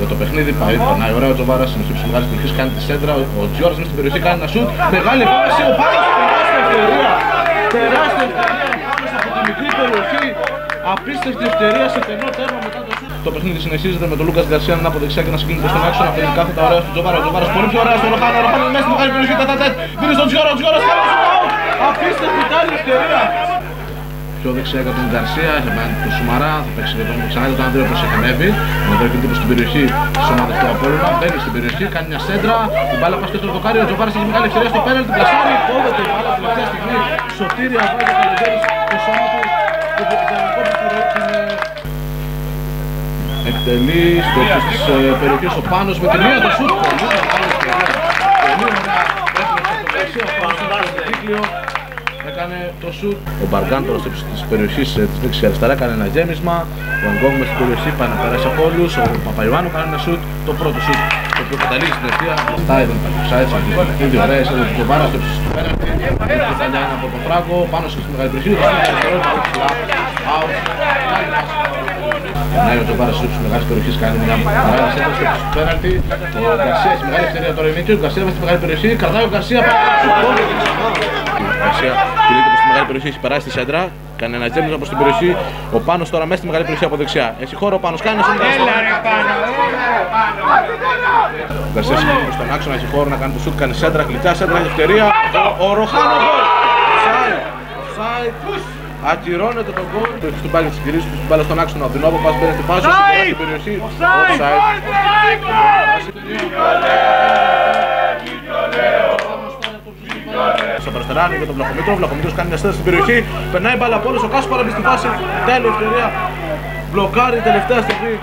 για το παιχνίδι. Πάει, περνάει ωραία ο Τζοβάρα στην ουσία μεγάλης περιοχής, κάνει τη σέντρα. Ο Τζιόρα μέσα στην περιοχή κάνει ένα σουτ. Μεγάλη βάση, ο Πάνος τεράστια ευκαιρία. Τεράστια ευκαιρία Πάνος από τη μικρή περιοχή. Απίστευτη ευκαιρία σε τενό τέρμα μετά το σουτ. Το παιχνίδι συνεχίζεται με τον Λούκας Γκαρσία να είναι από δεξιά και να συγκίνεται στον άξονα. Από την κάθετα ωραία στον Τζοβάρα. Ο Τζοβάρας πολύ πιο ωραία στον Ροχάνο. Ο Ροχάνο μέσα στην μεγάλη περιοχή κατά τέτ. Δίνει στον Τζιόρα. Ο Τζιόρα κάνει σουτ. Απίστευτη άλλη ευκαιρία πιο δεξιά για τον Γκαρσία, έχει πάει τον Σουμαρά, θα παίξει για τον ξανά τον Ανδρέο που έχει ανέβει. Με τον τύπο στην περιοχή της ομάδας του Απόλλωνα, μπαίνει στην περιοχή, κάνει μια σέντρα, την μπάλα πάει στο τροτοκάρι, ο Τζοβάρης έχει μεγάλη ευκαιρία στο πέναλτι, πλασάρει, κόβεται η μπάλα τελευταία στιγμή, σωτήρια βάζει ο Καλεντέρης στο σώμα του και την εκτελεί στο της περιοχής ο Πάνος με την μία το σούτ, το σουτ. Ο Μπαργκάν τώρα στο τη περιοχή της δεξιάς αριστερά έκανε ένα γέμισμα. Ο Εγκόγκ με στην περιοχή πάει να περάσει από όλους. Ο Παπαϊωάννου κάνει ένα σουτ. Το πρώτο σουτ το οποίο καταλήγει στην ευθεία. Αυτά ήταν τα κουψάιτσα και το παιχνίδι. Ωραία, σε το βάρα στο ψυχικό πέναλτι. Έχει τα ένα από τον Φράγκο πάνω στη μεγάλη περιοχή. Το αριστερό πολύ ψηλά. Out. Περνάει ο Τζοβάρα στους μεγάλης περιοχής, κάνει μια μεγάλη σέντρα στο πέναλτι. Ο Γκαρσίας έχει μεγάλη ευκαιρία τώρα είναι και ο Γκαρσίας με στη μεγάλη περιοχή. Κρατάει ο Γκαρσίας πάει Γκαρσία κινείται προς τη μεγάλη περιοχή, έχει περάσει τη σέντρα. Κάνει ένα τζέμισμα προς την περιοχή. Ο Πάνος τώρα μέσα στη μεγάλη περιοχή από δεξιά. Έχει χώρο ο Πάνος, κάνει ένα σέντρα. Ο Γκαρσία είναι προς τον άξονα, έχει χώρο να κάνει το σουτ, κάνει σέντρα, γλυκιά σέντρα, έχει ευκαιρία. Ο Ροχάνο γκολ. Offside. Ακυρώνεται τον γκολ. Το έχει του πάλι της κυρίας του μπάλα στον άξονα. Ο Δινόβο πας μπαίνει στην πάση, στην περιοχή. Offside. Στο περιστεράνι για τον Βλαχομήτρο. Ο Βλαχομήτρος κάνει μια στάση στην περιοχή. Περνάει μπάλα από όλους. Ο Κάσπαρας μπει στη φάση. Τέλειο ευκαιρία. Μπλοκάρει τελευταία στιγμή.